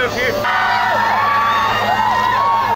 up here.